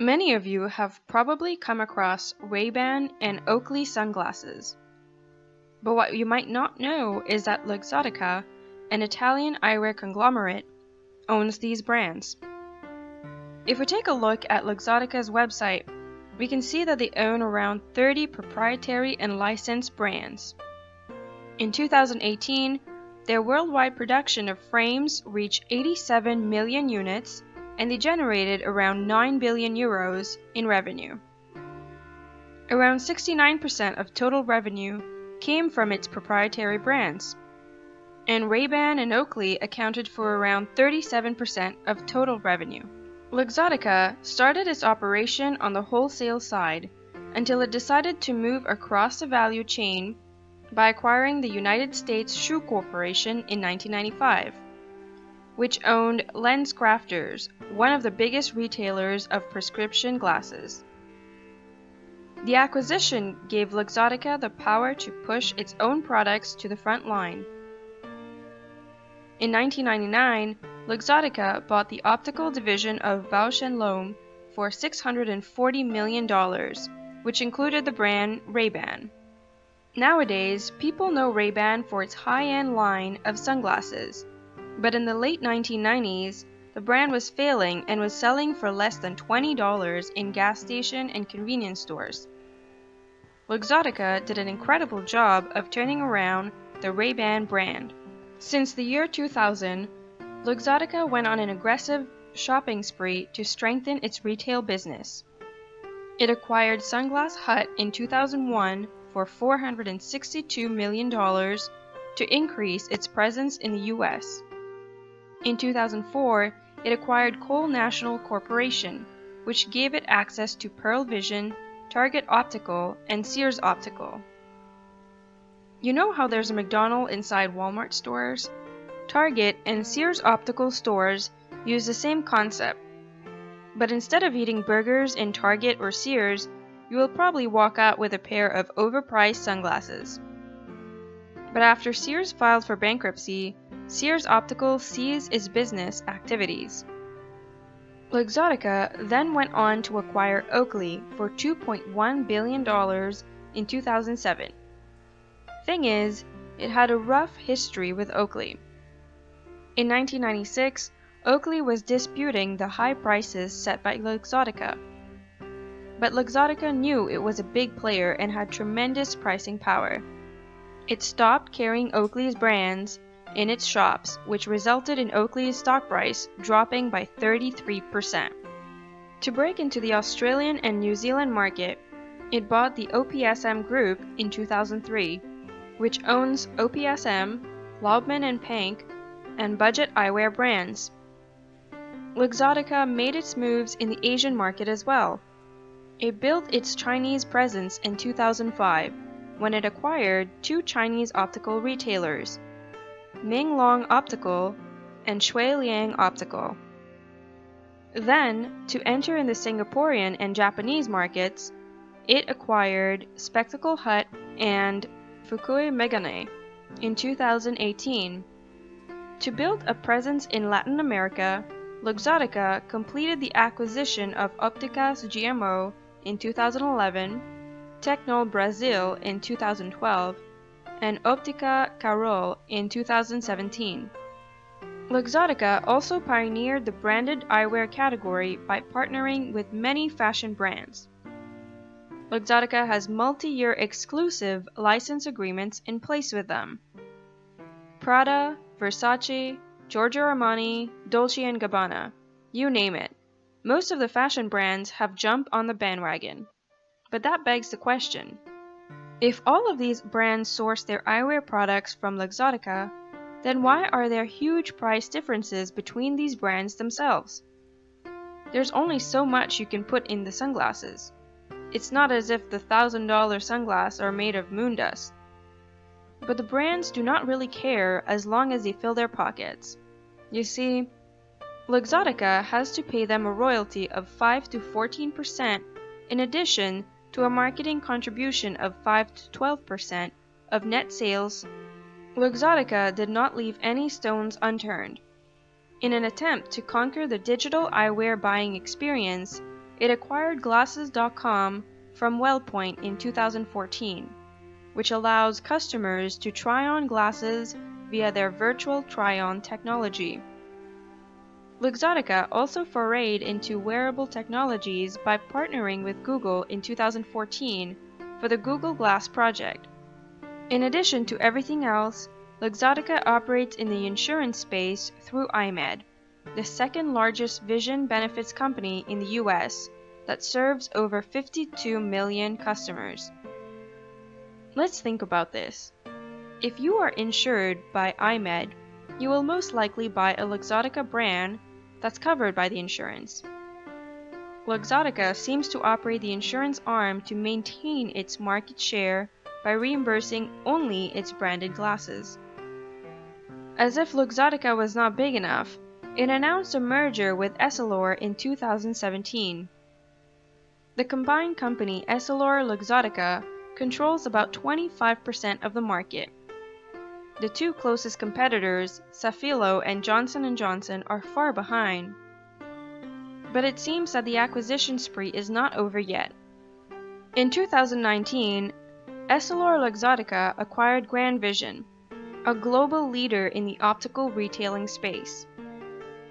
Many of you have probably come across Ray-Ban and Oakley sunglasses. But what you might not know is that Luxottica, an Italian eyewear conglomerate, owns these brands. If we take a look at Luxottica's website, we can see that they own around 30 proprietary and licensed brands. In 2018, their worldwide production of frames reached 87 million units and they generated around 9 billion euros in revenue. Around 69% of total revenue came from its proprietary brands, and Ray-Ban and Oakley accounted for around 37% of total revenue. Luxottica started its operation on the wholesale side until it decided to move across the value chain by acquiring the United States Shoe Corporation in 1995 which owned LensCrafters, one of the biggest retailers of prescription glasses. The acquisition gave Luxottica the power to push its own products to the front line. In 1999, Luxottica bought the optical division of Bausch & Lomb for $640 million, which included the brand Ray-Ban. Nowadays, people know Ray-Ban for its high-end line of sunglasses, but in the late 1990s, the brand was failing and was selling for less than $20 in gas station and convenience stores. Luxottica did an incredible job of turning around the Ray-Ban brand. Since the year 2000, Luxottica went on an aggressive shopping spree to strengthen its retail business. It acquired Sunglass Hut in 2001 for $462 million to increase its presence in the US. In 2004, it acquired Cole National Corporation, which gave it access to Pearle Vision, Target Optical, and Sears Optical. You know how there's a McDonald's inside Walmart stores? Target and Sears Optical stores use the same concept. But instead of eating burgers in Target or Sears, you will probably walk out with a pair of overpriced sunglasses. But after Sears filed for bankruptcy, Sears Optical ceased its business activities. Luxottica then went on to acquire Oakley for $2.1 billion in 2007. Thing is, it had a rough history with Oakley. In 1996, Oakley was disputing the high prices set by Luxottica. But Luxottica knew it was a big player and had tremendous pricing power. It stopped carrying Oakley's brands in its shops, which resulted in Oakley's stock price dropping by 33%. To break into the Australian and New Zealand market, it bought the OPSM Group in 2003, which owns OPSM, Laubman and Pank, and budget eyewear brands. Luxottica made its moves in the Asian market as well. It built its Chinese presence in 2005 when it acquired two Chinese optical retailers, Minglong Optical, and Shui Liang Optical. Then, to enter in the Singaporean and Japanese markets, it acquired Spectacle Hut and Fukui Megane in 2018. To build a presence in Latin America, Luxottica completed the acquisition of Opticas GMO in 2011, Tecnol Brasil in 2012, and Optica Carol in 2017. Luxottica also pioneered the branded eyewear category by partnering with many fashion brands. Luxottica has multi-year exclusive license agreements in place with them. Prada, Versace, Giorgio Armani, Dolce & Gabbana, you name it. Most of the fashion brands have jumped on the bandwagon. But that begs the question, if all of these brands source their eyewear products from Luxottica, then why are there huge price differences between these brands themselves? There's only so much you can put in the sunglasses. It's not as if the $1,000 sunglasses are made of moon dust. But the brands do not really care as long as they fill their pockets. You see, Luxottica has to pay them a royalty of 5 to 14% in addition to a marketing contribution of 5 to 12% of net sales, Luxottica did not leave any stones unturned. In an attempt to conquer the digital eyewear buying experience, it acquired Glasses.com from WellPoint in 2014, which allows customers to try on glasses via their virtual try on technology. Luxottica also forayed into wearable technologies by partnering with Google in 2014 for the Google Glass project. In addition to everything else, Luxottica operates in the insurance space through EyeMed, the second largest vision benefits company in the US that serves over 52 million customers. Let's think about this. If you are insured by EyeMed, you will most likely buy a Luxottica brand that's covered by the insurance. Luxottica seems to operate the insurance arm to maintain its market share by reimbursing only its branded glasses. As if Luxottica was not big enough, it announced a merger with Essilor in 2017. The combined company Essilor-Luxottica controls about 25% of the market. The two closest competitors, Safilo and Johnson & Johnson, are far behind. But it seems that the acquisition spree is not over yet. In 2019, Essilor-Luxottica acquired GrandVision, a global leader in the optical retailing space.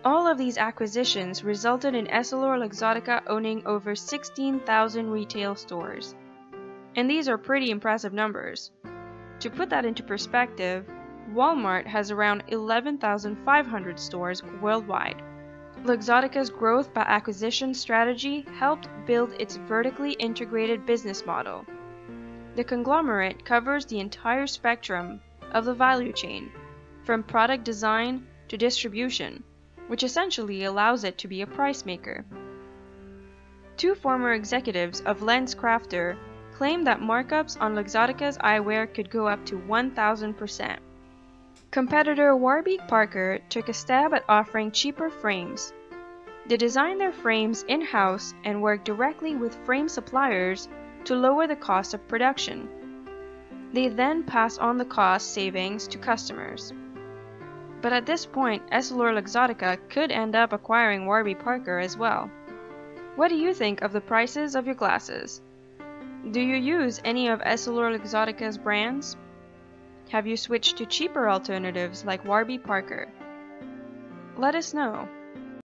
All of these acquisitions resulted in Essilor-Luxottica owning over 16,000 retail stores. And these are pretty impressive numbers. To put that into perspective, Walmart has around 11,500 stores worldwide. Luxottica's growth by acquisition strategy helped build its vertically integrated business model. The conglomerate covers the entire spectrum of the value chain, from product design to distribution, which essentially allows it to be a price maker. Two former executives of LensCrafters claim that markups on Luxottica's eyewear could go up to 1,000%. Competitor Warby Parker took a stab at offering cheaper frames. They design their frames in-house and work directly with frame suppliers to lower the cost of production. They then pass on the cost savings to customers. But at this point, Essilor-Luxottica could end up acquiring Warby Parker as well. What do you think of the prices of your glasses? Do you use any of Essilor-Luxottica's brands? Have you switched to cheaper alternatives like Warby Parker? Let us know.